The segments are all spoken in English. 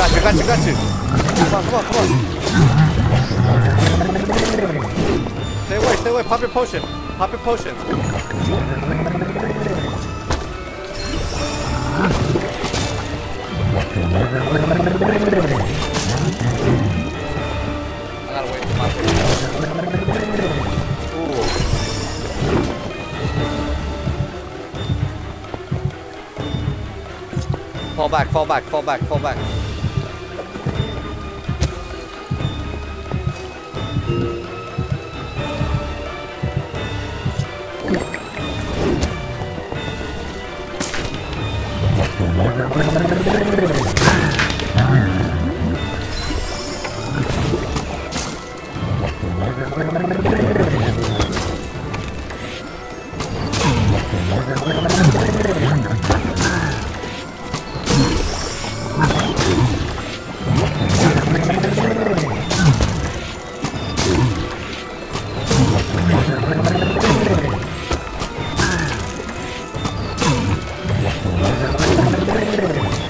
Got you, got you, got you. Come on, come on, come on. Stay away, stay away. Pop your potion. Pop your potion. I gotta wait for my Fall back, fall back, fall back, fall back. Yeah.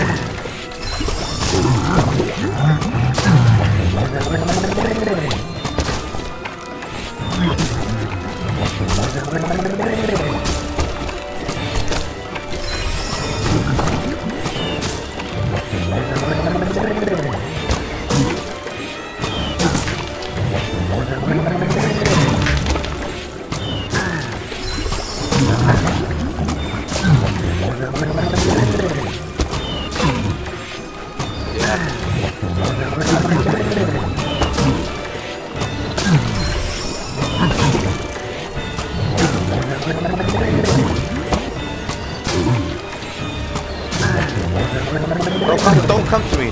come, don't come to me.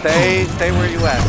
Stay, stay where you at.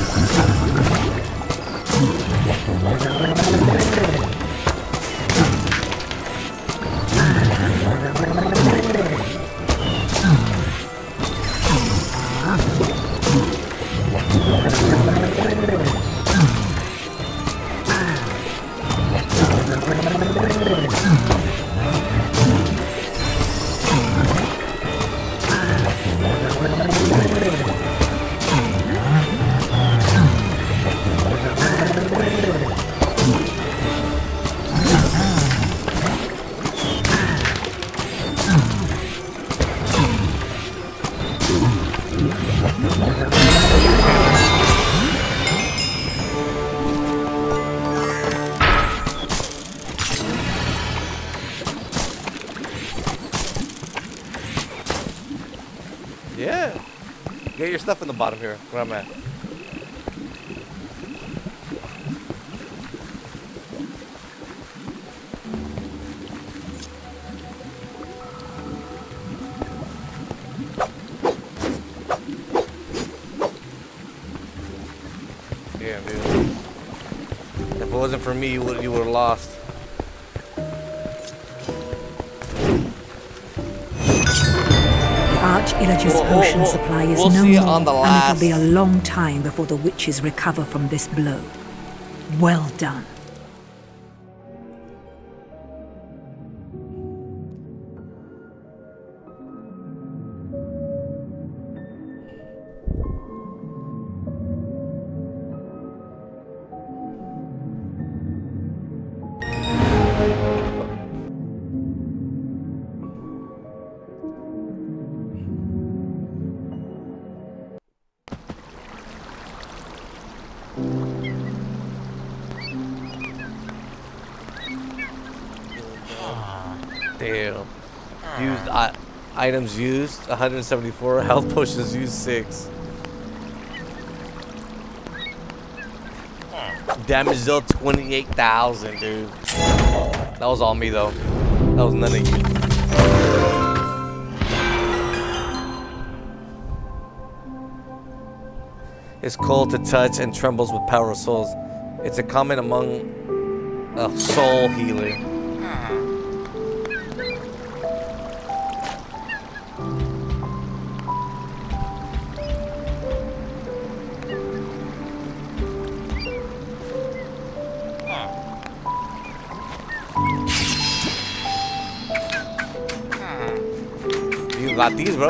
Your stuff in the bottom here, where I'm at. Damn, dude. If it wasn't for me, you would you would have lost. The Arch-Illager's We'll- potion we'll- supply is we'll no more, on the and it'll be a long time before the witches recover from this blow. Well done. Damn. Used I, items used 174. Health potions used six. Hmm. Damage dealt 28,000, dude. That was all me, though. That was none of you. It's cold to touch and trembles with power of souls. It's a common among a soul healer. Got these, bro.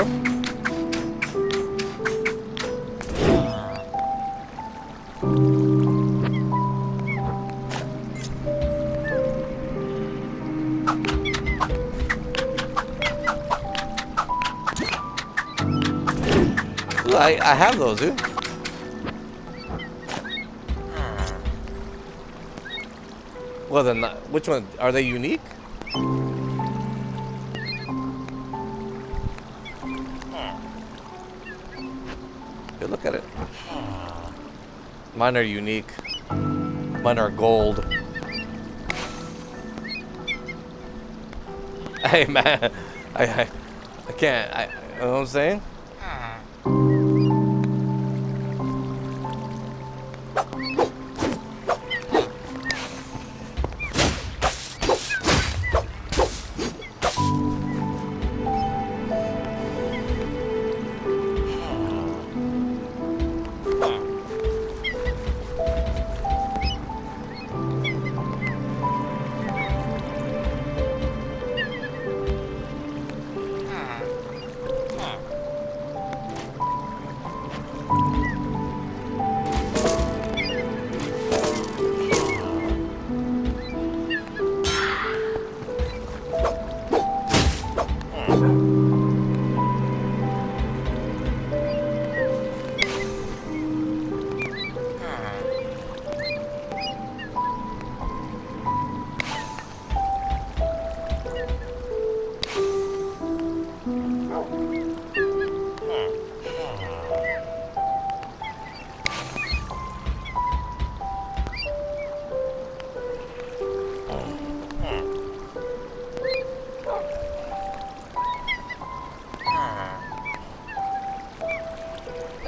Ooh, I, I have those, dude. Well, then, uh, which one? Are they unique? Mine are unique. Mine are gold. Hey man, I I, I can't. I, you know what I'm saying?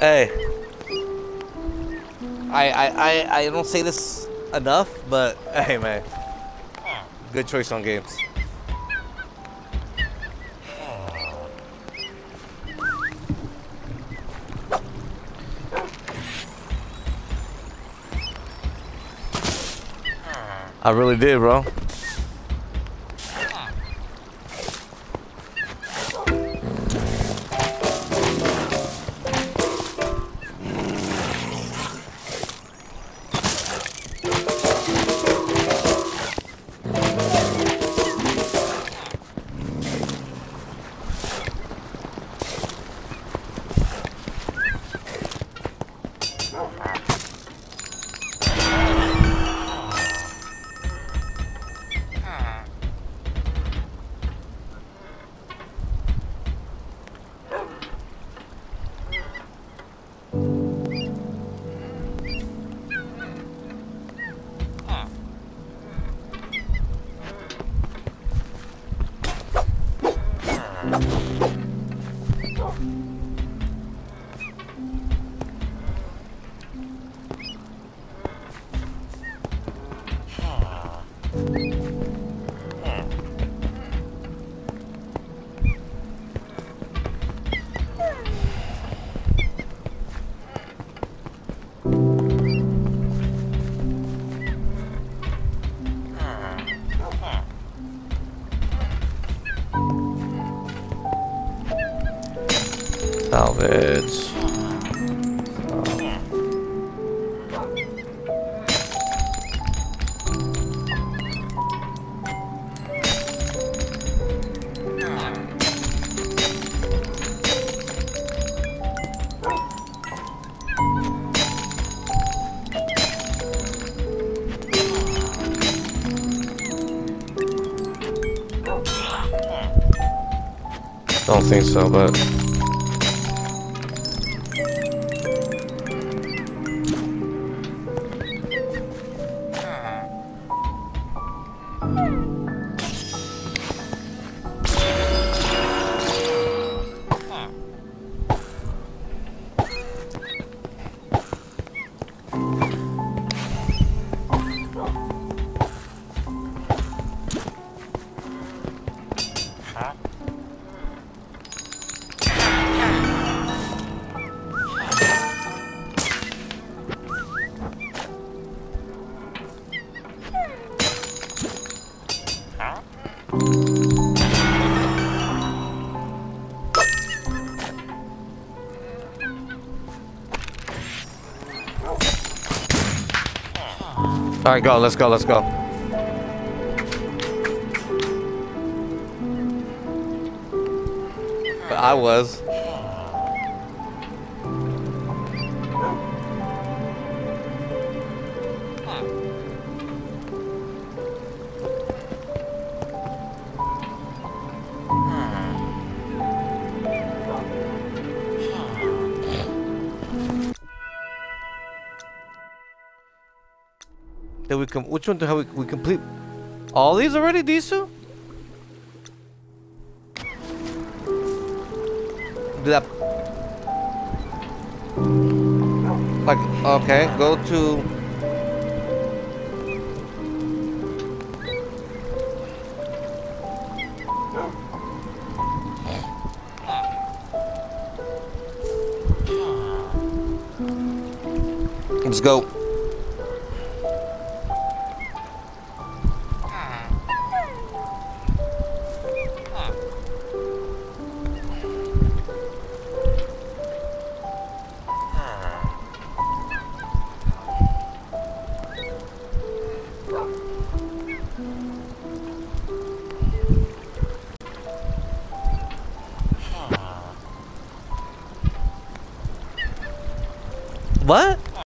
Hey. I, I, I, I don't say this enough, but hey, man. Good choice on games. I really did, bro. Salvage. Don't think so, but All right, go. Let's go. Let's go. But I was. Did we come? Which one did we, we complete? All these already? These two? Do that. Like, okay, go to. Let's go. What?